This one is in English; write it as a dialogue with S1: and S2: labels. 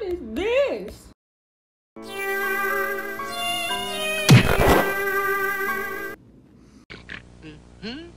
S1: What is this?
S2: Hmm?